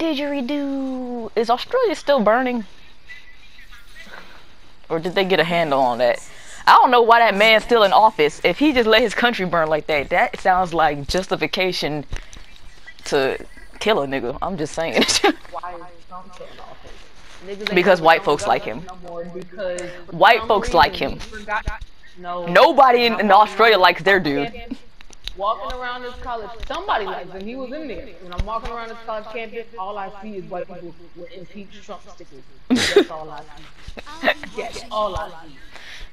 Didgeridoo. Is Australia still burning? Or did they get a handle on that? I don't know why that man's still in office. If he just let his country burn like that, that sounds like justification to kill a nigga. I'm just saying. Because white folks like him. White folks like him. Nobody in, in Australia likes their dude. Walking around this college, somebody likes him. He was in there. When I'm walking around this college campus, all I see is white people with impeach Trump stickers. That's all I see. That's all I see.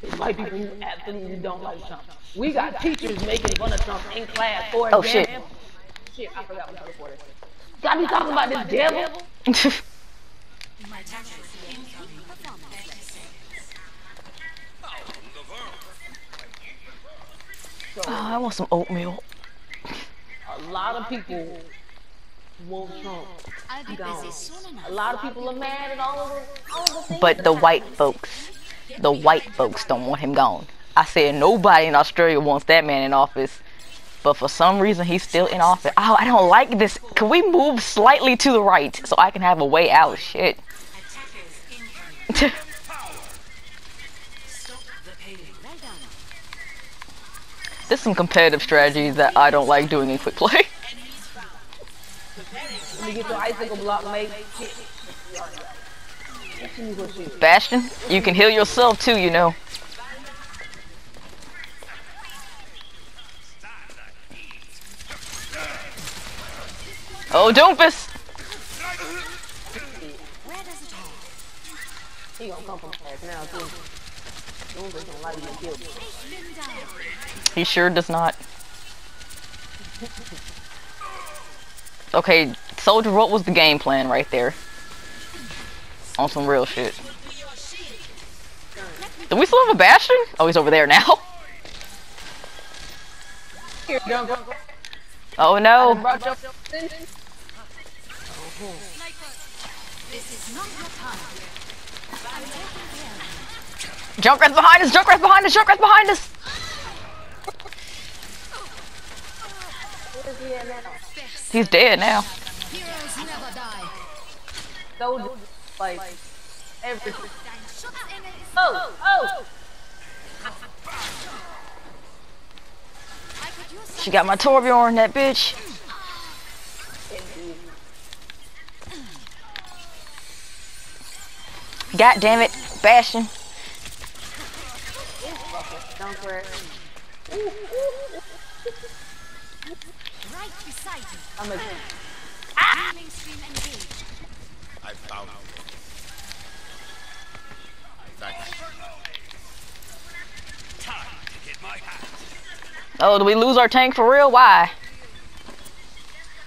It's white people who absolutely don't like Trump. We got teachers making fun of Trump in class for Oh, shit. Shit, I forgot what I was for this. Gotta be talking about this devil. Oh, I want some oatmeal. A lot of people want Trump gone. busy soon enough. A lot of people are mad at all of the, all of the But the white folks, the white folks don't want him gone. I said nobody in Australia wants that man in office. But for some reason he's still in office. Oh, I don't like this. Can we move slightly to the right so I can have a way out? Shit. There's some competitive strategy that I don't like doing in quick play. Bastion, you can heal yourself too, you know. Oh, Dompus! He gonna come from now, too. Gonna. He sure does not. Okay, Soldier, what was the game plan right there? On some real shit. Do we still have a Bastion? Oh, he's over there now. Oh no. Care Junkrat's behind us! Junkrat's behind us! Junkrat's behind us! He's dead now. Everything. Oh, oh! She got my Torbjorn, that bitch. God damn it, Bastion. Don't worry right beside you. I'm a Healing stream engaged. I found you. Thanks. Oh, did we lose our tank for real? Why?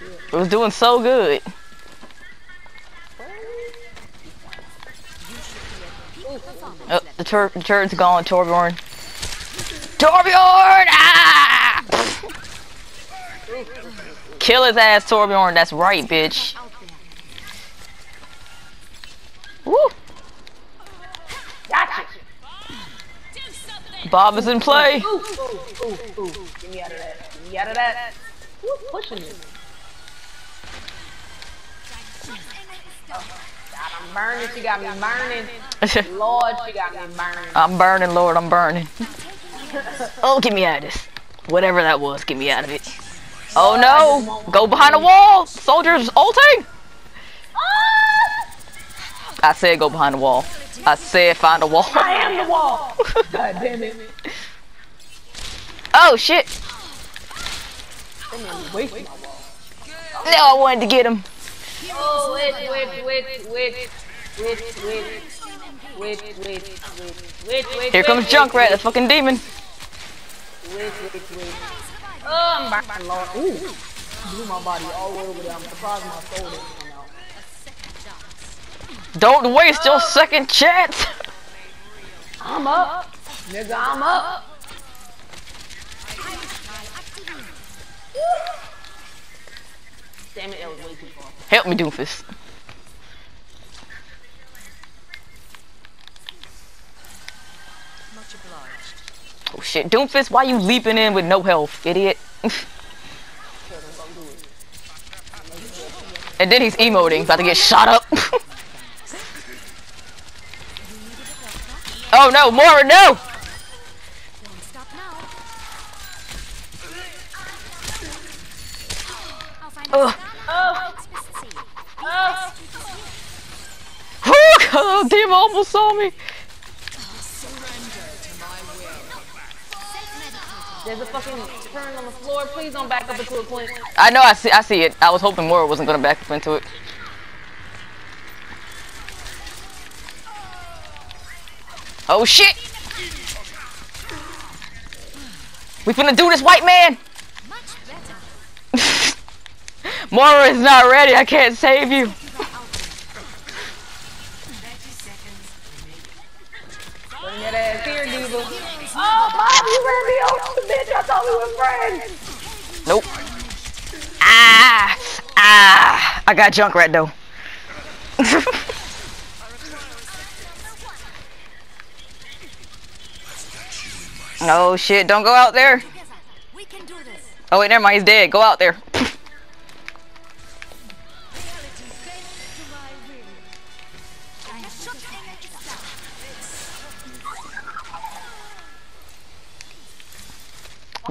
It was doing so good. Oh, the, tur the turret's gone, Torbjorn. Torbjorn! Ah! Kill his ass, Torbjorn. That's right, bitch. Woo! gotcha. Bob is in play. Ooh, ooh, ooh, ooh. Get me out of that. Get me out of that. Who's pushing me? God, I'm burning. She got me burning. Lord, she got me burning. I'm burning, Lord. I'm burning. oh, get me out of this. Whatever that was, get me out of it. Oh no! Go behind the wall! Soldiers ulting! I said go behind the wall. I said find a wall. I am the wall. God damn it. oh shit! They made me waste my wall. Now I wanted to get him. Oh, wait, wait, wait, wait, wait, wait, wait, wait, wait, wait, wait, wait. Here comes Junkrat, the fucking demon. Wait, wait, wait. Um, oh, I'm burning, Lord. Ooh. Blew my body all the way over there. I'm surprised my soul didn't come out. Don't waste your second chance. I'm up. Nigga, I'm up. Damn it, that was way too far. Help me, Doofus. Oh shit, Doomfist, why you leaping in with no health, idiot? And then he's emoting, about to get shot up. oh no, Moira, no! Won't stop now. I'll find Ugh. a explicit oh, D.Va almost saw me. There's a fucking turn on the floor. Please don't back up into a point. I know, I see, I see it. I was hoping Moira wasn't gonna back up into it. Oh shit! We finna do this, white man! Much. Moira is not ready. I can't save you. Bring that ass here, D.Va. Oh, Bob, you ran me over, bitch. I thought we were friends. Nope. Ah, ah. I got Junkrat though. oh shit! Don't go out there. Together. We can do this. Oh wait, never mind. He's dead. Go out there.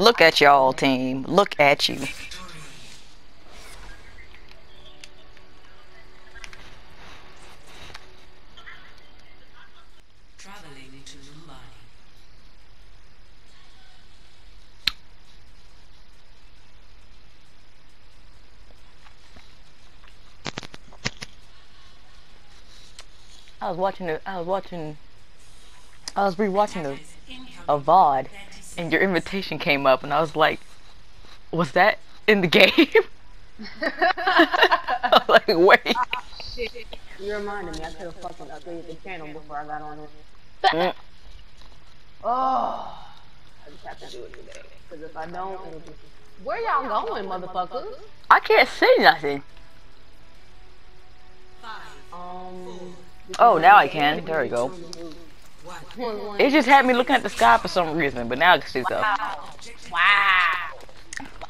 Look at y'all, team. Look at you. I was watching the. I was watching. I was rewatching the a VOD, and your invitation came up, and I was like, "Was that in the game?" I was like, wait. Shit. You reminded me. I could have fucking updated the channel before I got on it. Mm. Oh. I just have to do it today. Because if I don't, it'll just... Where y'all going, motherfuckers? I can't say nothing. Um... Oh, now I can. There we go. It just had me looking at the sky for some reason, but now I can see stuff. Wow.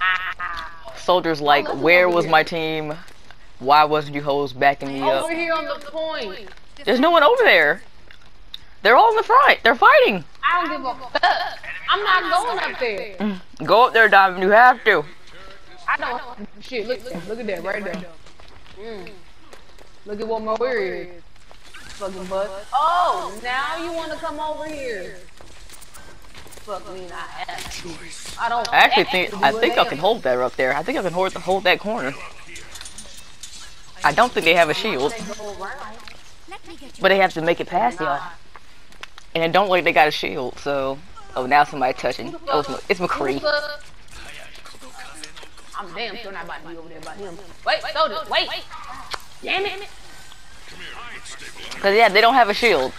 Wow! Soldiers like, where was my team? Why wasn't you hoes backing me up? Over here on the point. There's no one over there. They're all in the front. They're fighting. I don't give a fuck. I'm not going up there. Go up there, Diamond. You have to. I don't. Shit, look, look at that right there. Mm. Look at what my weird is. Fucking butt. Oh, now you want to come over here? Fuck me, not have to. I don't. I actually think I think I can hold that up there. I think I can hold hold that corner. I don't think they have a shield, Go around. Let me get you. but they have to make it past y'all. And it don't look like they got a shield. So, oh, now somebody touching. Oh, it's, it's McCree. I'm damn sure not about to be over there by him. Wait, soldier, wait. Damn it. Cause yeah, they don't have a shield.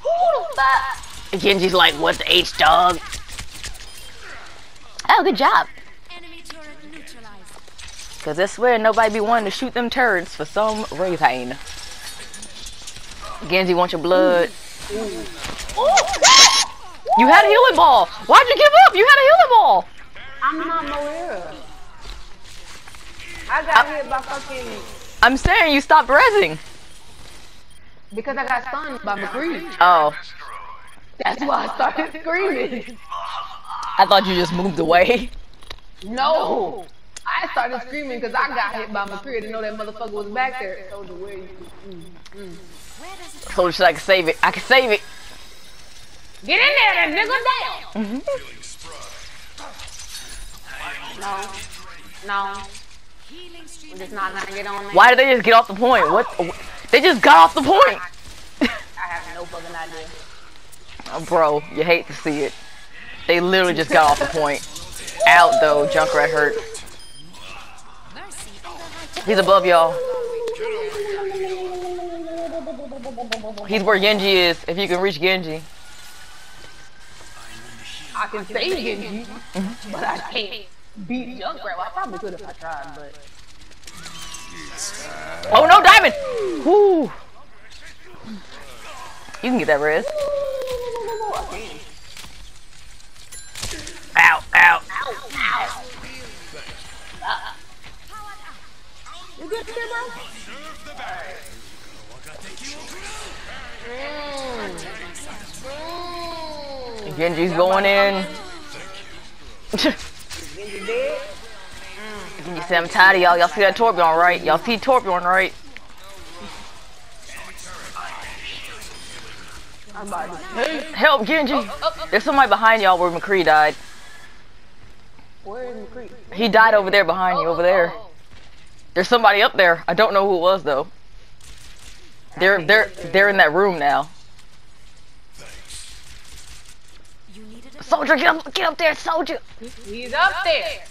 Who the? Genji's like, what the H dog? Oh, good job. Enemy turret neutralized. Cause I swear nobody be wanting to shoot them turds for some reason. Genji wants your blood. You had a healing ball. Why'd you give up? You had a healing ball. I'm not Moira. I got hit by fucking I'm saying you stopped resing. because I got stunned by McCree. Oh, That's why I started screaming. I thought you just moved away. No. I started screaming because I got hit by McCree. I didn't know that motherfucker was back there. Soldier, where you? Mm, mm. Where does it So just I can save it. I can save it. Get in there, that nigga down. No. No. Healing stream I'm just not gonna get on there. Why did they just get off the point? What? They just got off the point. I have no fucking idea. Oh, bro, you hate to see it. They literally just got off the point. Out though, Junkrat hurt. mercy and the right He's above y'all. He's where Genji is. If you can reach Genji. I can save Genji, but I can't beat Junkrat. Well, I probably could if I tried, but Oh no, Diamond! Whoo! You can get that res. I can. Ow, ow. Power up there, bro? Mm. Genji's going in. Genji dead? You see, I'm tired of y'all. Y'all see that Torbjorn, right? Y'all see Torbjorn, right? I'm about to hey, Help, Genji! There's somebody behind y'all where McCree died. Where is McCree? He died over there behind you, over there. There's somebody up there. I don't know who it was though. They're they're they're in that room now. You needed a Soldier, get up, get up there, soldier. He's up there.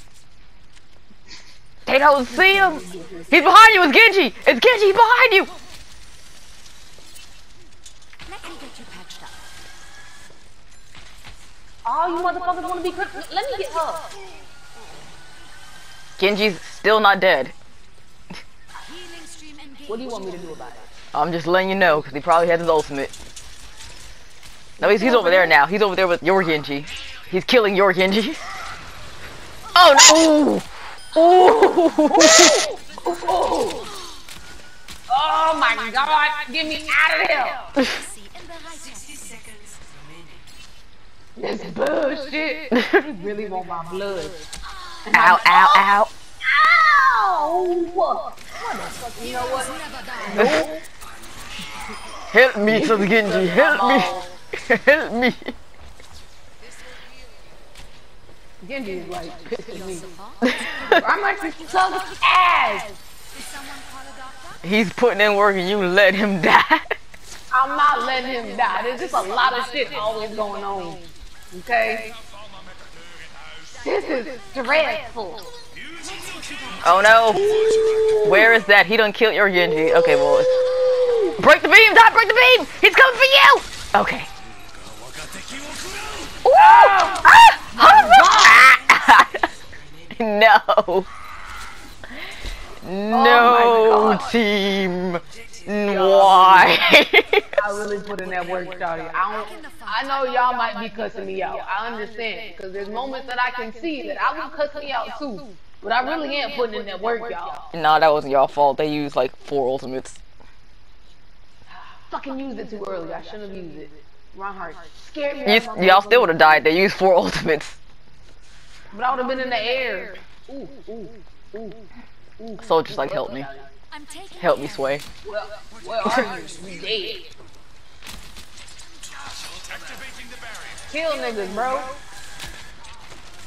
They don't see him. He's behind you. It's Genji. It's Genji he's behind you. Let me get you patched up. Oh, you motherfuckers want to be quick? Let me get her. Genji's still not dead. Healing stream engaged. What do you want me to do about it? I'm just letting you know because he probably has his ultimate. No, he's, he's over there now. He's over there with your Genji. He's killing your Genji. Oh no! Ooh. Ooh. Oh my god, get me out of here. See in the right hand. 60 seconds remaining. This bullshit. You really want my blood. Ow! Ow! Ow! Ow! What? You know what? Help me, son Genji. Help me. Help me. Genji is like pissing me. I'm like suck ass. did someone call a doctor? He's putting in work and you let him die. I'm not letting him die. There's just a lot of shit always going on. Okay? This is stressful. Oh no. Where is that? He done killed your Genji. Okay, well. Break the beam, Dot! Break the beam! He's coming for you! Okay. Ah! No. No, God. team. Why? I really put in that work, Shawty. I don't. I know y'all might be cussing me out. I understand because there's moments that I can see that I will cuss me out too. But I really am putting in that work, y'all. nah, that wasn't y'all fault. They used like four ultimates. Fucking used it too early. I shouldn't have used it. Reinhardt scared me. You, out my y'all still would have died. They used four ultimates. But I would have been in the air. Ooh, ooh, ooh, ooh. Soldiers like, help me. I'm taking Help me. Sway. Well, where are you? We dead. Kill niggas, bro.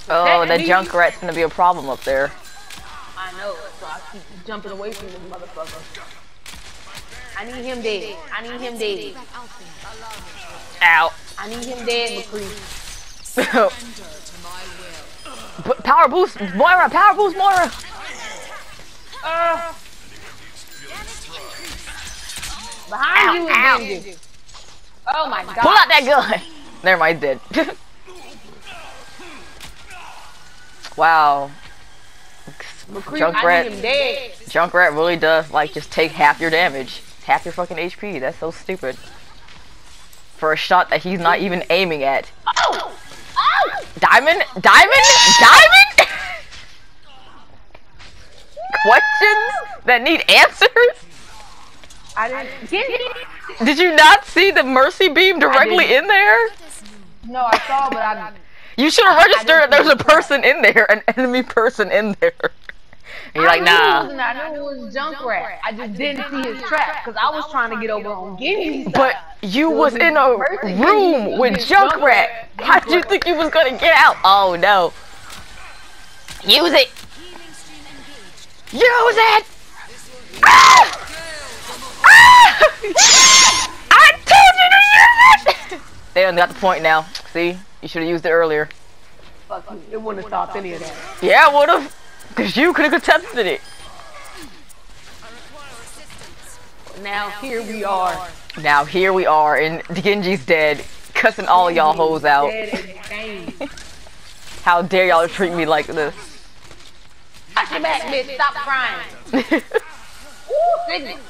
Oh, that me. Junkrat's gonna be a problem up there. I know, so I keep jumping away from this motherfucker. I need him dead. I need him dead. Back out. Ow. I need him dead, McCree. P- power boost, Moira! Power boost, Moira! Uh, behind you Ow, ow. Genji. Oh my god. Pull out that gun! Never mind, dead. wow. McCree, I Junkrat. need him dead. Junkrat really does, like, just take half your damage. Half your fucking HP. That's so stupid. For a shot that he's not even aiming at. Oh! Oh! Diamond? Diamond? Diamond? Questions that need answers? I didn't. Genji? Did you not see the mercy beam directly in there? No, I saw, but I. You should have registered that there's a see the trap. person in there, an enemy person in there. And you're I like, knew it wasn't- I knew it was Junkrat. I just didn't see his trap because I was trying to get over on Genji's side. But you So was in a room with against Junkrat. How did you think you was gonna get out? Oh no. Use it. Healing stream engaged. Use it. Ah! Ah! I told you to use it. They done got the point now. See, you should have used it earlier. Fuck you. It wouldn't have stopped any of that. Yeah, I would have. Cause you could have contested it. Now here we are. Now here we are, and Genji's dead, cussing all y'all hoes out. Dead in the game. How dare y'all treat me like this? Watch your back, bitch. Stop crying. Ooh, Sigma.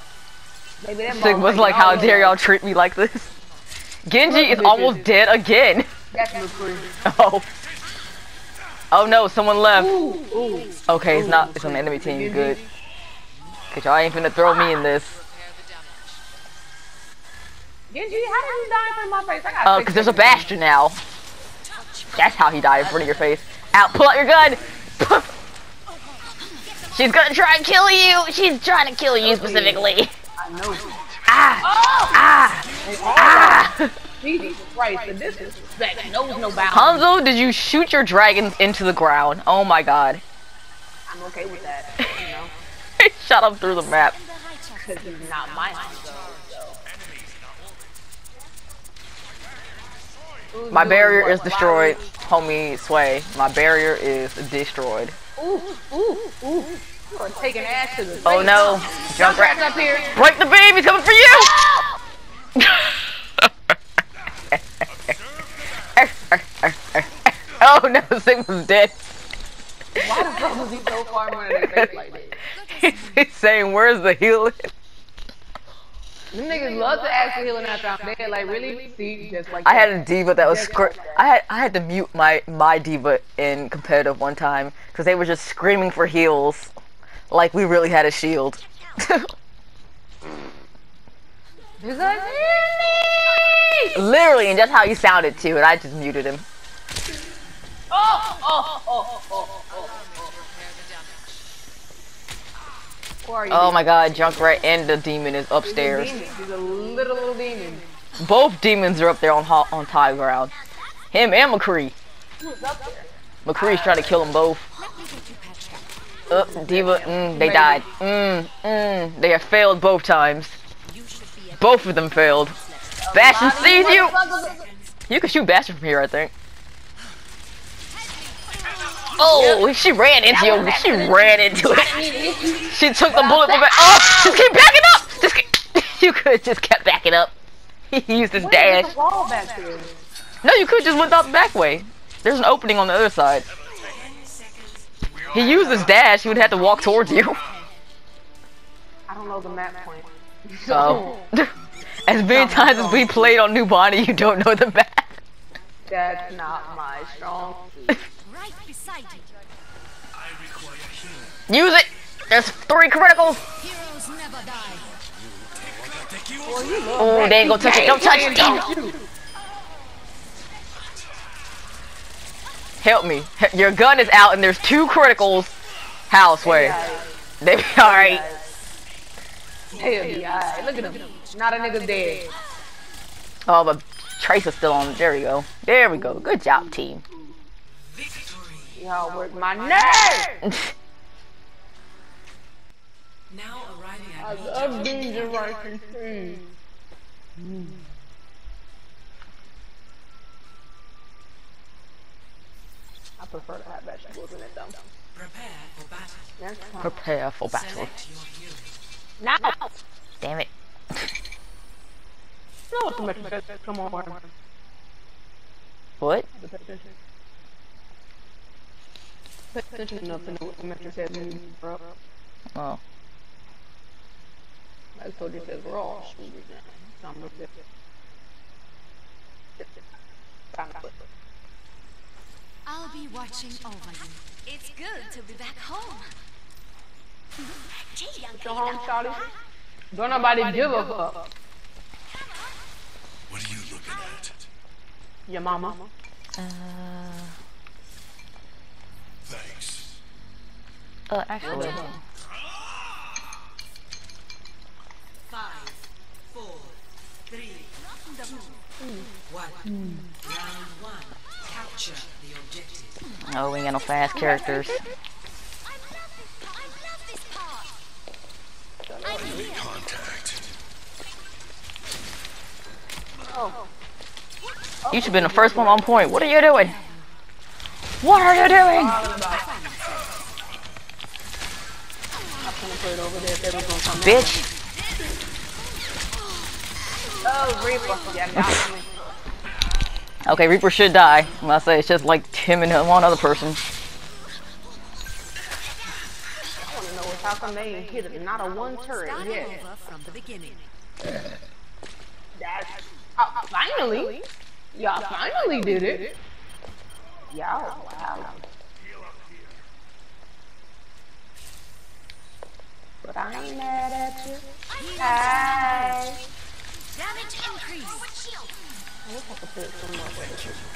Baby, Sigma's like, how dare y'all treat me like this? Genji is almost dead again. That's McCree. Oh. Oh no, someone left. Ooh, ooh. Okay, it's not. It's on the enemy team. Good. Cause y'all ain't finna throw me in this. Genji, how did you die in front of my face? I got Oh, six cause there's a. Bastion now. That's how he died in front of your face. Out, pull out your gun! She's gonna try and kill you! She's trying to kill you specifically. I know. Ah! Ah! Ah! Jesus Christ, the disrespect knows no bounds. Hanzo, did you shoot your dragon into the ground? Oh my god. I'm okay with that, you know, He shot him through the map. In the high chest. because he's not my Hanzo. So. My barrier is destroyed, homie Sway. My barrier is destroyed. Ooh, ooh, ooh. Taking ass to the Oh no, Junkrat. up here. Break the beam, he's coming for you! oh no, Sigma's dead. Why the fuck was he so far of their face like that? He's saying, where's the healing? Them niggas love to ask for healing after I'm dead. Like, really? See, just like I had a D.Va that was scr- I had I had to mute my my D.Va in competitive one time because they were just screaming for heals, like we really had a shield. He's like, Literally, and that's how he sounded too, and I just muted him. Oh, oh, oh, oh, oh. Oh my god, Junkrat and the demon is upstairs. He's a little, little demon. Both demons are up there on on high ground. Him and McCree. Who's up there? McCree's trying to kill them both. Let me get you patched up. Uh, D.Va, mm, they died. Mm, mm, they have failed both times. You should be a Both of them failed. Bastion sees you. You can shoot Bastion from here, I think. Oh, she ran into you. She ran into it. She took the bullet from it. Ah! Oh, just keep backing up. Just keep, you could just kept backing up. He used his dash. back? No, you could just went out the back way. There's an opening on the other side. He used his dash. He would have to walk towards you. I don't know the map point. Oh. As many times as we played on Numbani, you don't know the map. That's not my strong suit. Use it. There's three criticals. Heroes never die. Oh, they ain't gonna touch it. Don't touch it. Damn it. Help me. Your gun is out and there's two criticals. House way. They be alright. He'll be alright. Look at him. Not a nigga dead. Oh, but Trace is still on. There we go. There we go. Good job, team. Victory. Y'all work my nerve. Now arriving I love being the right thing. I prefer to have vegetables in it though. prepare for battle. That's. Prepare for battle. Select your hero. Now. Damn it. You know what the metric? Come on. What? Pay attention. Enough to know what the metric says when you bro. Oh. I told you it says raw. So I'm looking at it. Time to quit. I'll be watching over you. It's good to be back home. Go home, Charlie. Don't nobody give a fuck. What are you looking at? Your mama. Uh, Thanks. uh, actually. Five, four, three, Oh, we got no fast characters. Oh. You should have been the first one on point. What are you doing? What are you doing? I'm gonna put it over there if everyone's gonna come in. Bitch. Oh, Reaper. Yeah. Okay, Reaper should die. I'm gonna say it's just like him and one other person. I wanna know is how come they ain't hit it. Not a one turret yet. from the beginning. That's uh, finally. Y'all finally did it. Y'all, wow. but I ain't mad at you. Hey. Damage increase.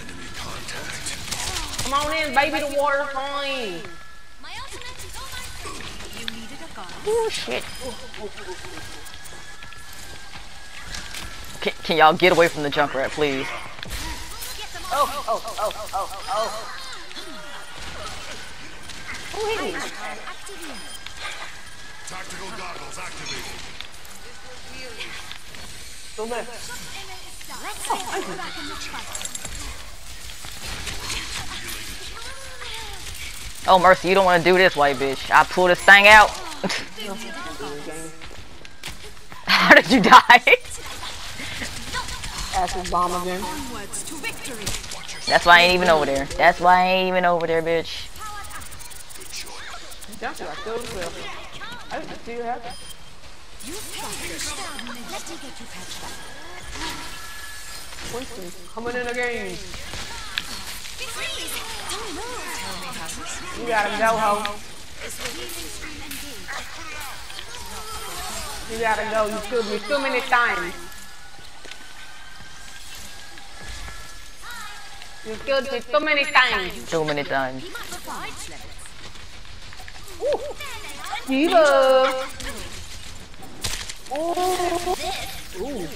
Enemy contact. Come on in, baby, the water's fine. My ultimate is almost You needed a guard. Oh shit. Can, can y'all get away from the Junkrat, please? Oh, oh, oh, oh, oh. Who hit me? Tactical goggles activated. Go back. Let's see what's back in the truck. Oh mercy, you don't want to do this, white bitch. I pull this thing out. How did you die? Acid bomb again. Onwards to victory. That's why I ain't even over there. That's why I ain't even over there, bitch. You fight. Let me get you patched up. Winston, coming in again. Freeze! Don't move. You gotta go, ho. Healing stream engaged. You gotta go. You killed me too many times. You killed me too many times. Too many times. He might provide D.Va. Ooh. Ooh.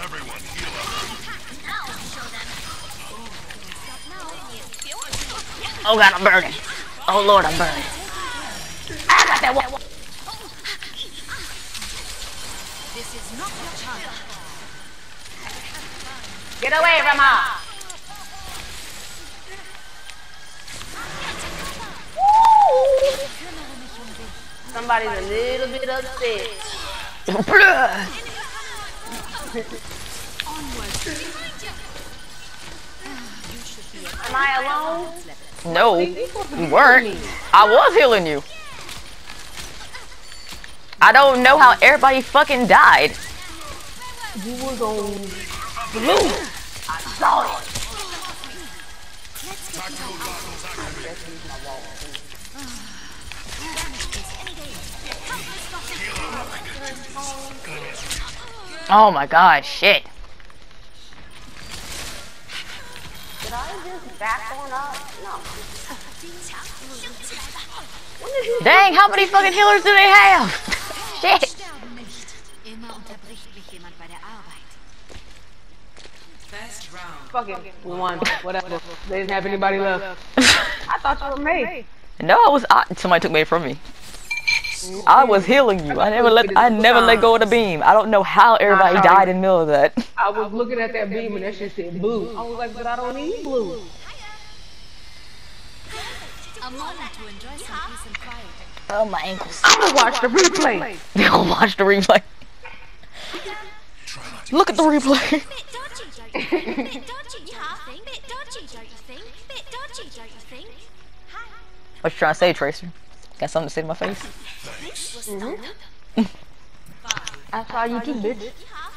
Everyone heal up. Oh god, I'm burning. Oh lord, I'm burning. I got that one. This is not your time. Get away from her. Somebody's a little bit upset. Am I alone? no, you weren't. I was healing you. I don't know how everybody fucking died. You was on Blue. I saw it. Oh my god, shit. Did I just back up? No. Dang, how many fucking healers do they have? shit. Sterben nicht. Immer unterbricht mich jemand bei der Arbeit. First round. Fuck it. We won. Whatever. They didn't have anybody left. I thought you were me. No, I was. I, somebody took me from me. I was healing you. I never let. I never let go of the beam. I don't know how everybody died in the middle of that. I was looking at that beam and that shit said blue. I was like, but I don't need blue. A moment to enjoy some peace and quiet. Oh my ankles. I'm gonna watch the replay. They'll watch the replay. Look at the replay. Bit dodgy, don't you think? Bit dodgy, you think? Bit dodgy, don't you think? Bit dodgy, don't you think? What you trying to say, Tracer? Got something to say to my face? Thanks. I saw you too, bitch.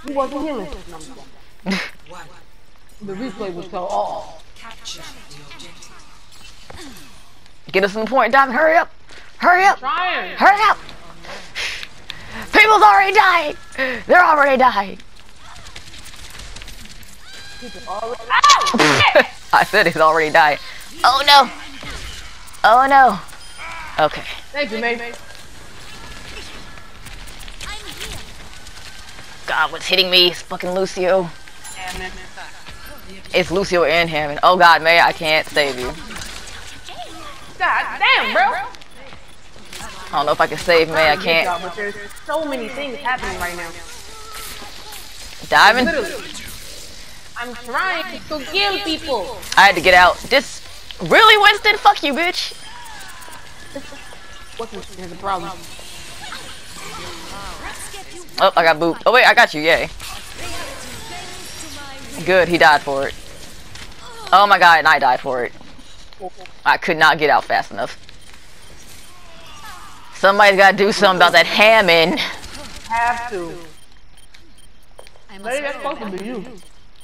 You wasn't healing. No, I'm kidding. One. the replay was so off. Capture the objective. Get us in the point, Diamond. Hurry up. Hurry up. Hurry up. People's already dying. They're already dying. Oh, I said he's already died. Oh no. Oh no. Okay. Thank you, mate. God, what's hitting me? It's fucking Lucio. It's Lucio and Hammond. Oh God, Mei, I can't save you. God damn, bro. I don't know if I can save Mei. I can't. But there's so many things happening right now. Diamond. I'm trying to kill people. I had to get out. This really, Winston? Fuck you, bitch. What's this? There's a problem. Oh, I got booped. Oh wait, I got you. Yay. Good, he died for it. Oh my god, and I died for it. I could not get out fast enough. Somebody's gotta do something about that Hammond. Have to. I must Maybe that's supposed to be you.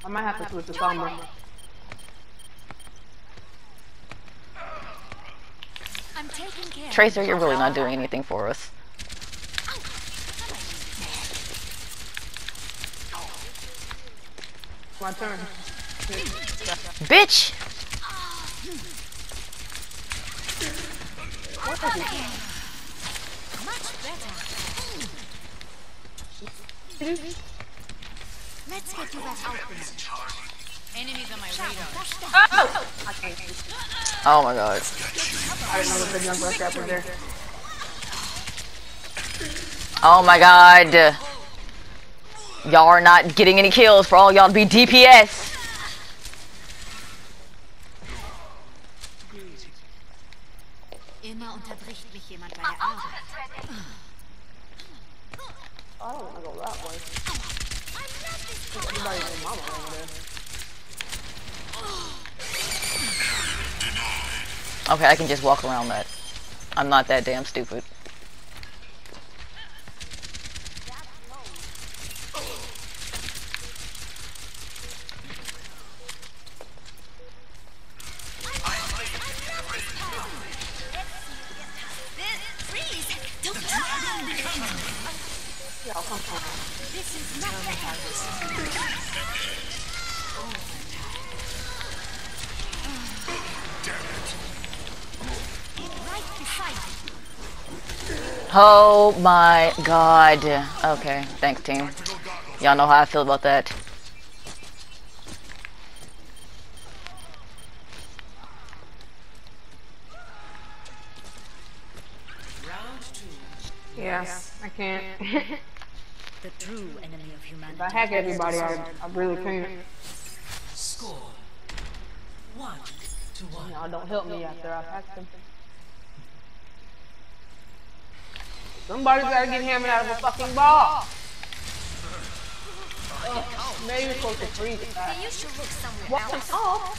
I might have to switch to Sombra. I'm taking care. Tracer, you're really not doing anything for us. My turn. Bitch! Much better. Let's get you back out there. Enemies on my radar. Oh Oh my god. Oh my god. Y'all are not getting any kills for all y'all to be DPS. Immer unterbricht mich jemand bei der Arbeit. I don't wanna go that way. Everybody and mama over there. Okay, I can just walk around that. I'm not that damn stupid. Oh my god. Okay, thanks team. Y'all know how I feel about that. Round two. Yeah, I can't. The true enemy of humanity. I hack everybody, I, I really can't. Score. One to one. Y'all don't help me after I hack them. Somebody's gotta get hammered out of a fucking ball. Ugh, maybe you're supposed to freeze it. Hey, you should look somewhere What the else. fuck?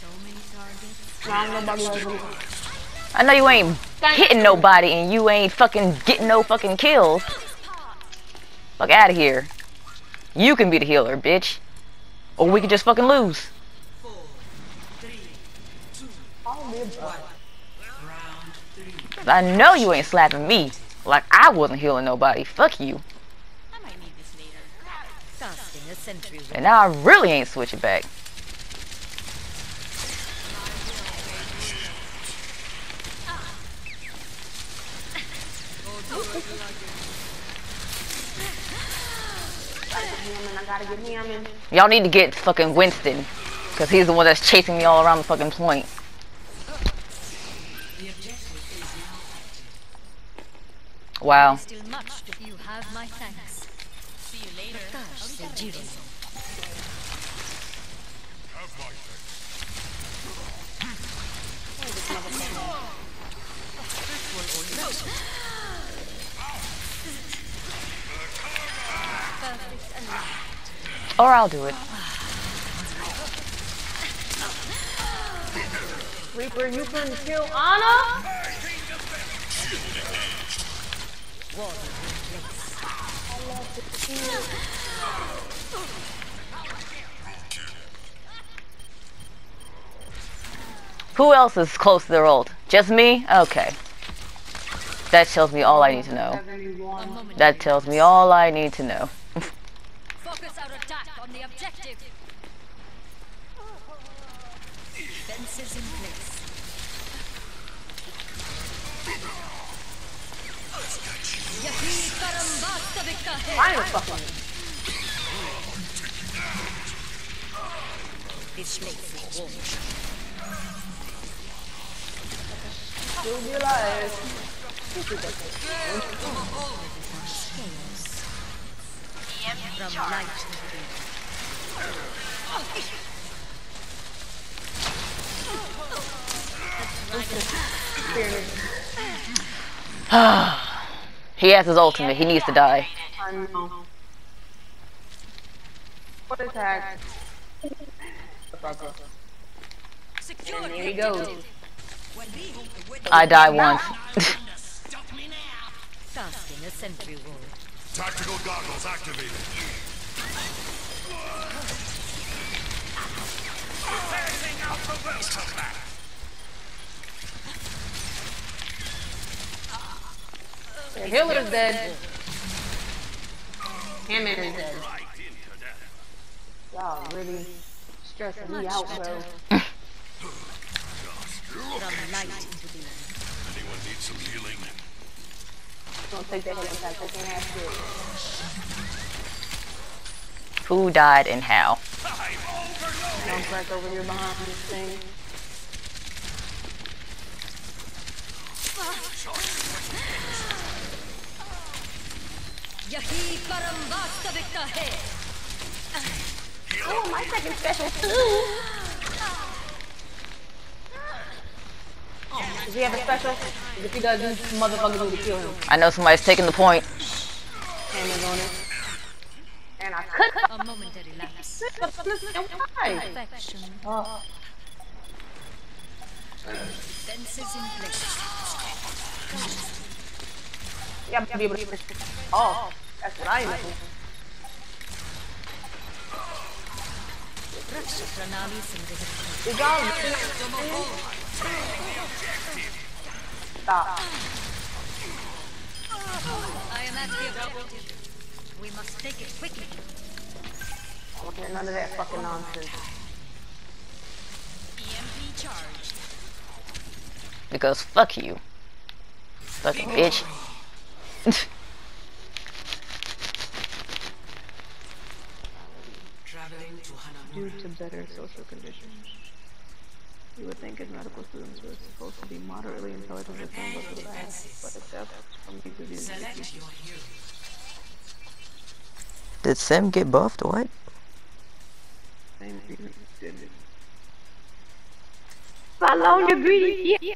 So many targets. Nah, nobody has me. I know you ain't hitting nobody and you ain't fucking getting no fucking kills. Fuck out of here. You can be the healer, bitch. Or we could just fucking lose. Four, three, two, I'll be a one. Round three. I know you ain't slapping me. Like I wasn't healing nobody. Fuck you. I might need this later. Casting a sentry And now I really ain't switching back. I gotta get hammered. Y'all need to get fucking Winston. Cause he's the one that's chasing me all around the fucking point. The objective is now active. Wow. Still much if you have my thanks. See you later. Have my thanks. Or I'll do it. Reaper, you couldn't kill Ana? Who else is close to their ult? Just me? Okay. That tells me all I need to know. That tells me all I need to know. Focus our attack on the objective. In place. I ain't fucking. This is warm. You'll be alive. Heat. He has his ultimate. He needs to die. I know. What attack? Secure There he goes. I die once. Casting a sentry wall. Tactical goggles activated. Healer's dead. Hammond is dead. Y'all really stressing me out, bro. From light into the Anyone need some healing? Don't take that hit attack. That can't have shit. Who died and how? Jump right over here behind this thing. यही परम वास्तविकता है Oh, my second special too. Does he have a special? If he does, these motherfuckers need to kill him. I know somebody's taking the point. Hammond on it. And I cut a momentary lapse Why? perfection Oh, senses in place you have to be able to. Oh, That's what I know. It's all Stop. I am at the objective. We must take it quickly. Okay, none of that fucking nonsense. EMP charge. Because fuck you. Fucking bitch. Due to better social conditions. You would think as medical students we're supposed to be moderately intelligent as some of us would but except from these reviews. Select your hero. Did Sam get buffed? What? Same reason did it. Follow the greedy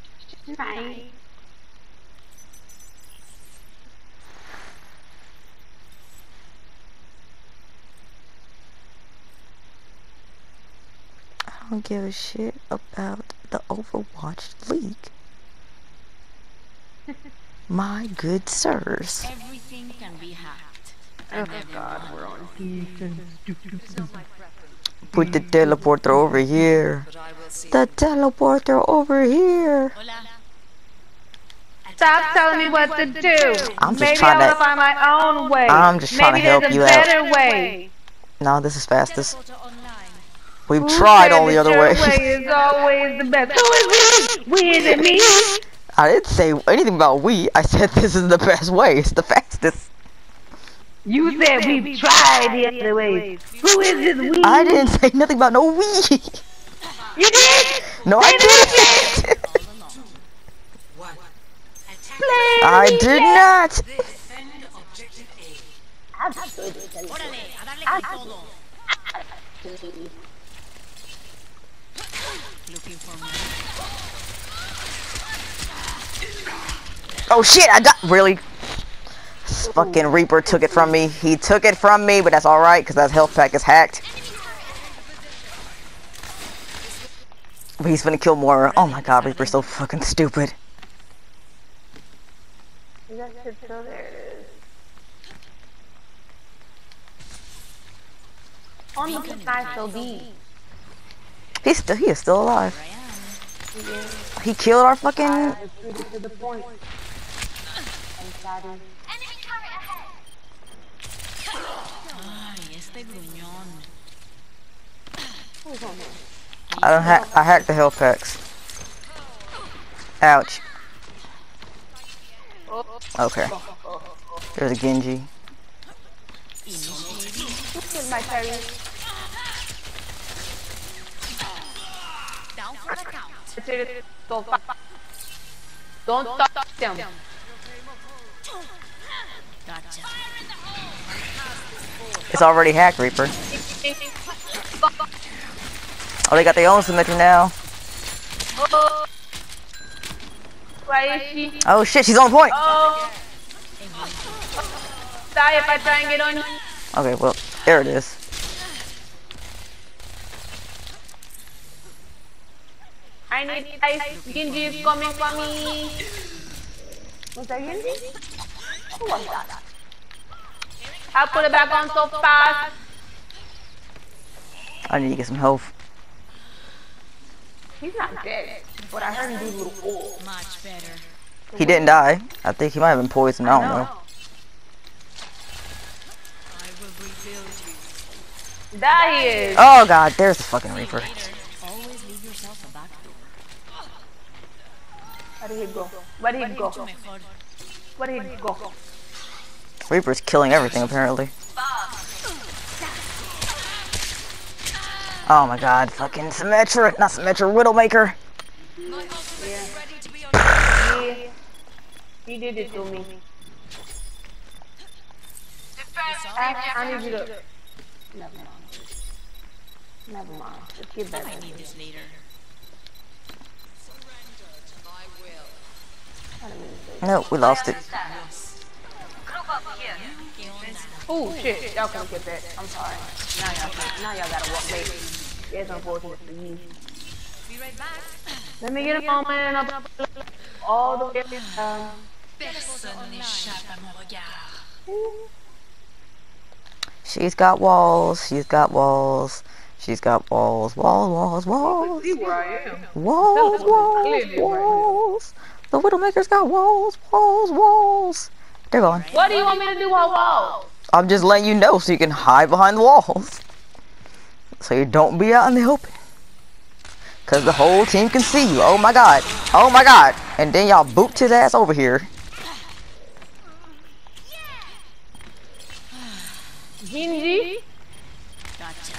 don't give a shit about the Overwatch League. My good sirs. everything can be hacked Oh god, we're on defense. Put the teleporter over here. But I will see. The teleporter over here. Stop telling me what to do. I'm just Maybe trying I want to- to find my own way. I'm just trying to Maybe help there's you a out. better way. No, this is fastest. Teleporter online We've Who tried all the other your ways. way is always the best. Who is it? We is it me? I didn't say anything about we. I said this is the best way. It's the fastest. You said we've tried the other ways. Who is this we? I didn't say nothing about no we. You did? No, I didn't. One. I did not. Defend objective A. órale a darle con todo looking for me Oh shit! I got really. This fucking Reaper took it from me. He took it from me, but that's all right because that health pack is hacked. But he's gonna kill more. Oh my god, Reaper's so fucking stupid. That shit still there. It is. On the side so be. He's still he is still alive. He killed our fucking. I don't hack. I hacked the health packs. Ouch. Okay. There's a Genji. Who's my Terry? down for the count Don't don't touch them. gotcha It's already hacked, Reaper. Oh, they got their own submission now. Oh. Where is she? Oh shit, she's on point. Oh. Die if I try and get on you. Okay, well, there it is. I need ice. Genji is coming for me. Was that Genji? Who was that? I'll put it back on so fast. I need to get some health. He's not dead, but I heard him do a little old. much better He didn't die. I think he might have been poisoned. I don't know. I will rebuild you. That he is. Oh god, there's the fucking Reaper. Always leave yourself a back door. Where did he go? Where did he go? Oh Mejor. Where did he go? Reaper's killing everything apparently. Oh my god, fucking Symmetra, not Symmetra, Widowmaker. My ultimate is ready to be on He, he did it to me. I, I need you to. Never mind. Never mind. Just get back in need here. this later. Surrender to my will. I didn't mean to say No, we lost it. Oh shit, y'all couldn't get that. I'm sorry. Now y'all Now y'all gotta walk late. It's unfortunate for you. Be right back. Let me get a moment and I'll all the way down. Personne n'échappe à mon regard. She's got walls, she's got walls, she's got walls, walls, walls, walls, where walls, walls, walls. The Widowmaker's got walls, walls, walls. They're gone. What do you want me to do while wall? I'm just letting you know so you can hide behind the walls. So you don't be out in the open. Cause the whole team can see you. Oh my god. Oh my god. And then y'all boot his ass over here. Genji, Gotcha.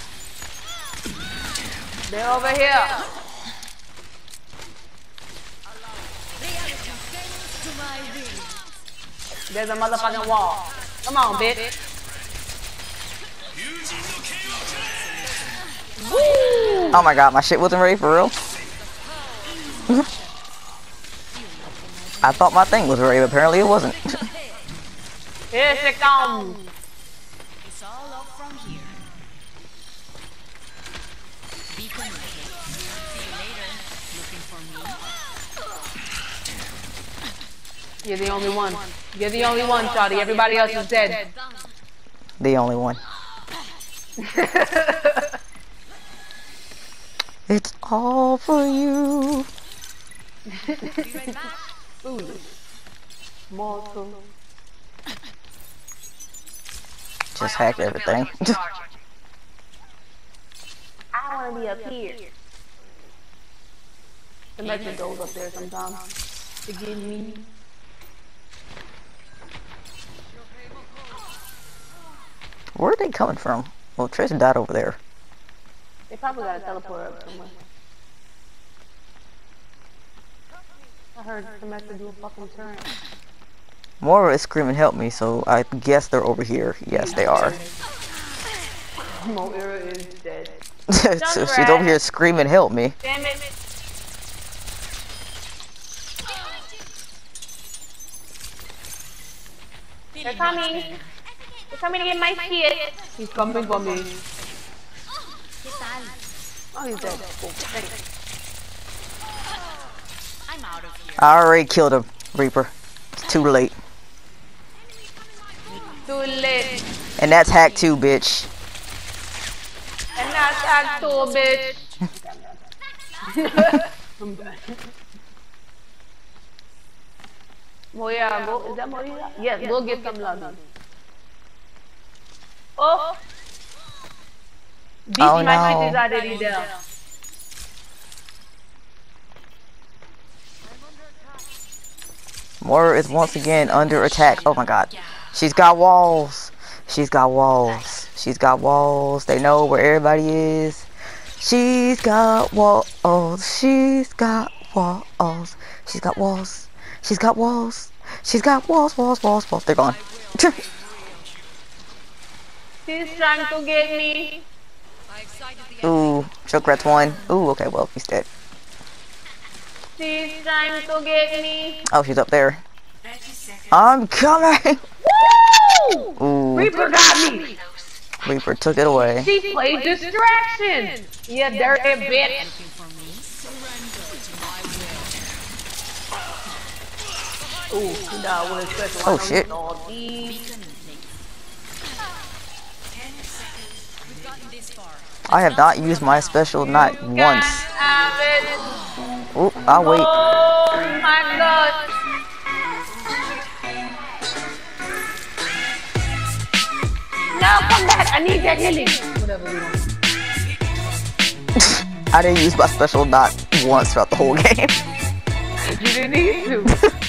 they're over here. There's a motherfucking wall. Come on, bitch. Woo! Oh my god, my shit wasn't ready for real. I thought my thing was ready, but apparently it wasn't. Here she comes. It's all up from here. Ahead. See you later. Looking for me? You're the only one. You're the only one, Shawty. Everybody else is dead. the only one. It's all for you. Back. Mortal. Just hack everything. I want to be up here. The merchant goes up there sometimes. To get me. Where are they coming from? Well, Trace died over there. They probably got a teleport up somewhere. I heard the merchant do a fucking turn. Moira is screaming, help me, so I guess they're over here. Yes, they are. Moira is dead. so she's over here screaming, help me. Damn it. They're coming. They're coming to get my shit. He's coming for me. Oh, he's dead. Cool. I'm out of here. I already killed him, Reaper. It's too late. Too late. And that's hack two, bitch. And that's hack two, bitch. I'm back. Moira, go. Is that Moira? Yes, go get some love. Oh. Beat Oh, my no. bitches already there. Moira is once again under attack. Oh my god. She's got walls. She's got walls. She's got walls. They know where everybody is. She's got walls. She's got walls. She's got walls. She's got walls. She's got walls, walls, walls, walls. They're gone. She's trying to get me. I excited the Ooh, Junkrat's one. Ooh, okay, well, he's dead. She's trying to get me. Oh, she's up there. I'm coming! Woo! Ooh, Reaper got me. Reaper took it away. She played distraction. Yeah, dirty bitch. looking for me. Surrender to my will. Ooh, what. Oh, shit. I have not used my special not once. Oh, I'll wait. My god. No, come back. I need that healing. Whatever I didn't use my special not once throughout the whole game. You didn't need to.